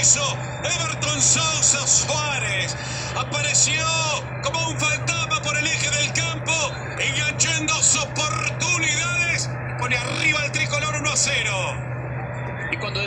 hizo Everton Sousa Suárez. Apareció como un fantasma por el eje del campo, enganchó en dos oportunidades, pone arriba el tricolor 1 a 0. Y cuando